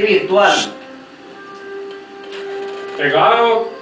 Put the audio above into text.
virtual. Pegado